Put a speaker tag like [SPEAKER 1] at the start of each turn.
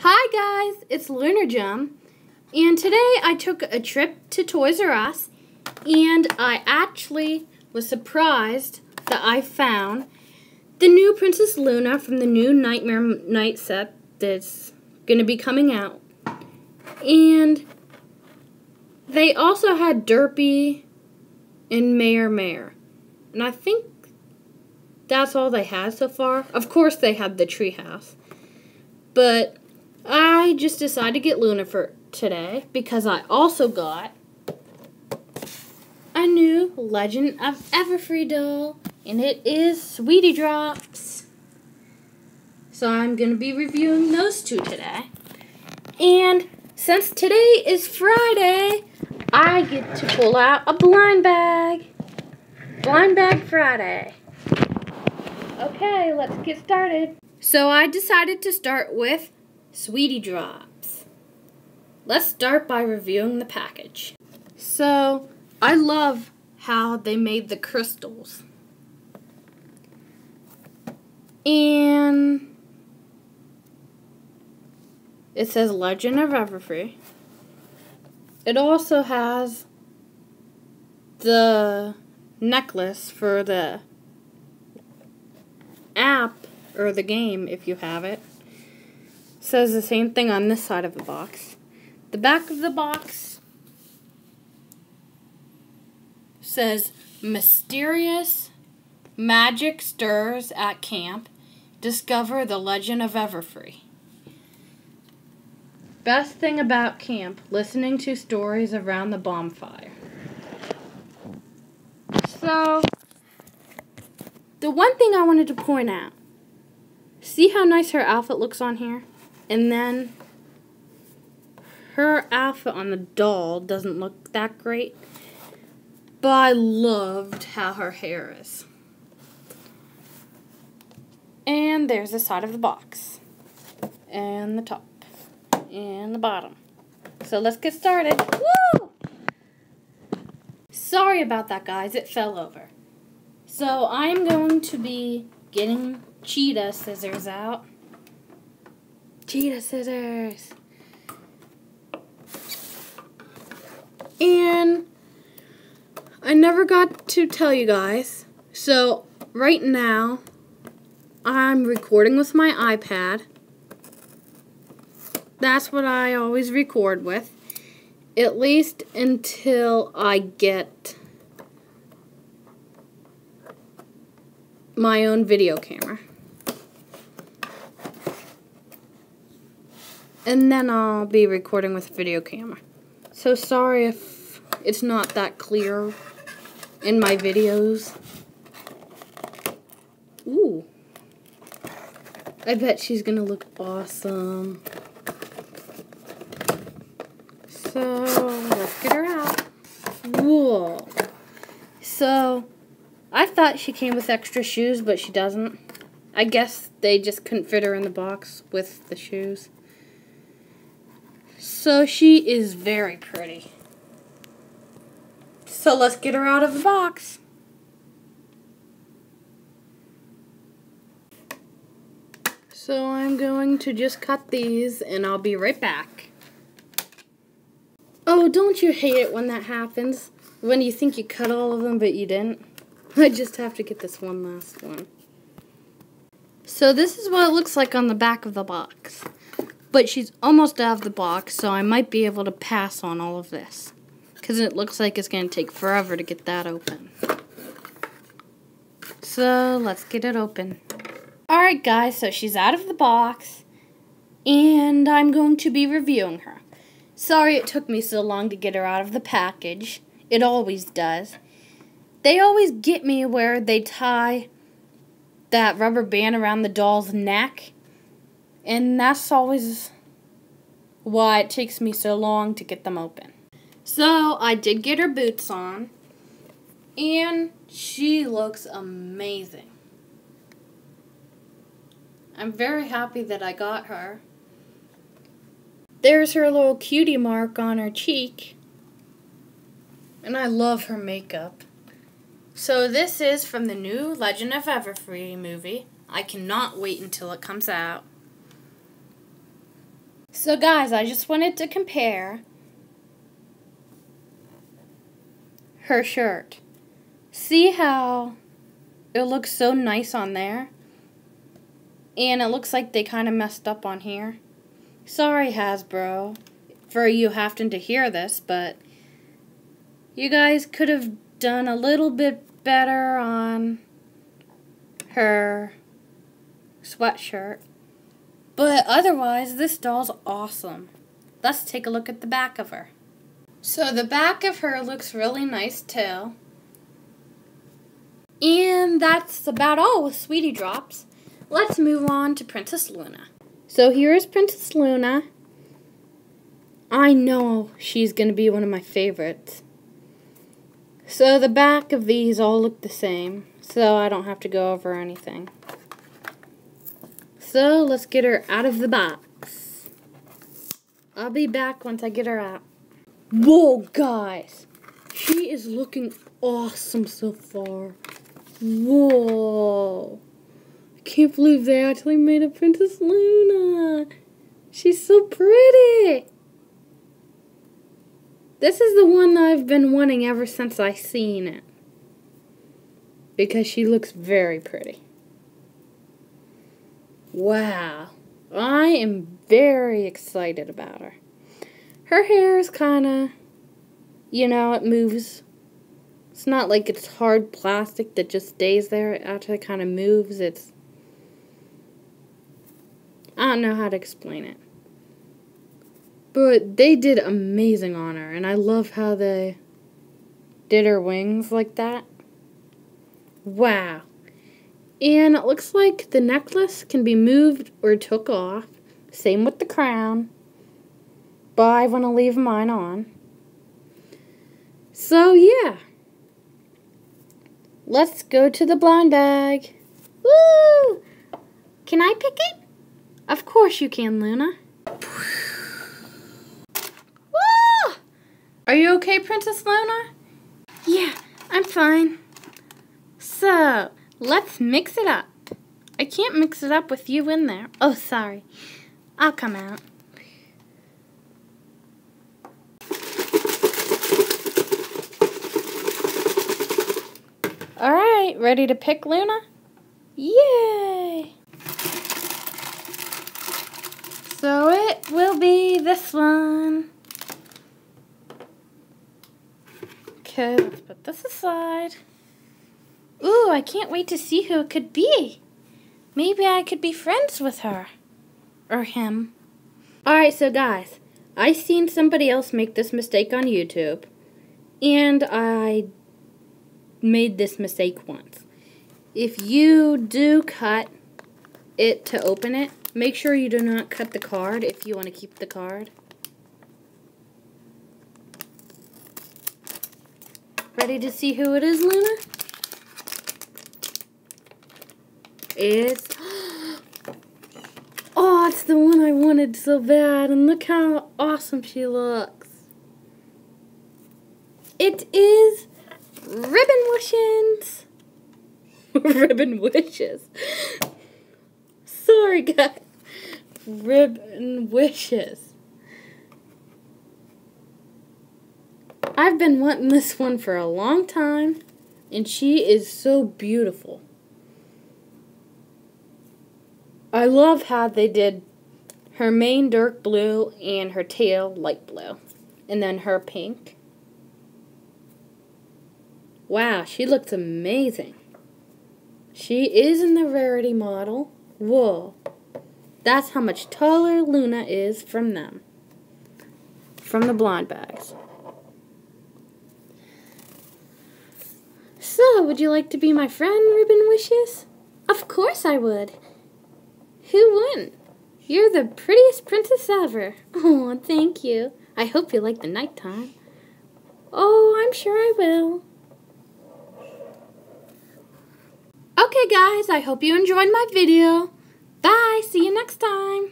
[SPEAKER 1] Hi guys, it's Lunar Gem, and today I took a trip to Toys R Us, and I actually was surprised that I found the new Princess Luna from the new Nightmare Night set that's going to be coming out. And they also had Derpy and Mayor Mare. And I think that's all they had so far. Of course they had the treehouse. But I just decided to get Luna for today because I also got a new Legend of Everfree doll and it is Sweetie Drops. So I'm going to be reviewing those two today. And since today is Friday, I get to pull out a blind bag. Blind Bag Friday. Okay, let's get started. So I decided to start with Sweetie Drops. Let's start by reviewing the package. So, I love how they made the crystals. And it says Legend of Everfree. It also has the necklace for the app or the game if you have it. Says the same thing on this side of the box. The back of the box says mysterious magic stirs at camp. Discover the legend of Everfree. Best thing about camp, listening to stories around the bonfire. So, the one thing I wanted to point out, see how nice her outfit looks on here? And then her outfit on the doll doesn't look that great. But I loved how her hair is. And there's the side of the box. And the top. And the bottom. So let's get started. Woo! Sorry about that, guys. It fell over. So I'm going to be getting cheetah scissors out. Cheetah scissors. And I never got to tell you guys. So right now, I'm recording with my iPad. That's what I always record with. At least until I get my own video camera. And then I'll be recording with a video camera. So sorry if it's not that clear in my videos. Ooh. I bet she's going to look awesome. So, let's get her out. Whoa. So, I thought she came with extra shoes, but she doesn't. I guess they just couldn't fit her in the box with the shoes. So she is very pretty. So let's get her out of the box. So I'm going to just cut these and I'll be right back. Oh, don't you hate it when that happens? When you think you cut all of them but you didn't? I just have to get this one last one. So this is what it looks like on the back of the box. But she's almost out of the box, so I might be able to pass on all of this. Because it looks like it's going to take forever to get that open. So, let's get it open. Alright guys, so she's out of the box. And I'm going to be reviewing her. Sorry it took me so long to get her out of the package. It always does. They always get me where they tie that rubber band around the doll's neck and that's always why it takes me so long to get them open. So I did get her boots on. And she looks amazing. I'm very happy that I got her. There's her little cutie mark on her cheek. And I love her makeup. So this is from the new Legend of Everfree movie. I cannot wait until it comes out. So guys, I just wanted to compare her shirt. See how it looks so nice on there? And it looks like they kind of messed up on here. Sorry, Hasbro, for you having to hear this, but you guys could have done a little bit better on her sweatshirt. But otherwise, this doll's awesome. Let's take a look at the back of her. So the back of her looks really nice too. And that's about all with Sweetie Drops. Let's move on to Princess Luna. So here's Princess Luna. I know she's going to be one of my favorites. So the back of these all look the same, so I don't have to go over anything. So let's get her out of the box. I'll be back once I get her out. Whoa, guys. She is looking awesome so far. Whoa. I can't believe they actually made a Princess Luna. She's so pretty. This is the one I've been wanting ever since I seen it. Because she looks very pretty. Wow. I am very excited about her. Her hair is kind of, you know, it moves. It's not like it's hard plastic that just stays there. It actually kind of moves. It's, I don't know how to explain it. But they did amazing on her, and I love how they did her wings like that. Wow. And it looks like the necklace can be moved or took off. Same with the crown. But I want to leave mine on. So, yeah. Let's go to the blind bag. Woo! Can I pick it? Of course you can, Luna. Are you okay, Princess Luna? Yeah, I'm fine. So, let's mix it up. I can't mix it up with you in there. Oh, sorry. I'll come out. Alright, ready to pick Luna? Yay! So it will be this one. Okay, let's put this aside. Ooh, I can't wait to see who it could be. Maybe I could be friends with her. Or him. Alright, so guys, I seen somebody else make this mistake on YouTube. And I made this mistake once. If you do cut it to open it, make sure you do not cut the card if you want to keep the card. Ready to see who it is, Luna? It's... Oh, it's the one I wanted so bad, and look how awesome she looks. It is Ribbon Wishes. Ribbon Wishes. Sorry, guys. Ribbon Wishes. I've been wanting this one for a long time, and she is so beautiful. I love how they did her mane dark blue and her tail light blue, and then her pink. Wow, she looks amazing. She is in the rarity model. Whoa. That's how much taller Luna is from them. From the blonde bags. So, would you like to be my friend, Ribbon Wishes? Of course I would. Who wouldn't? You're the prettiest princess ever. Oh, thank you. I hope you like the nighttime. Oh, I'm sure I will. Okay, guys, I hope you enjoyed my video. Bye, see you next time.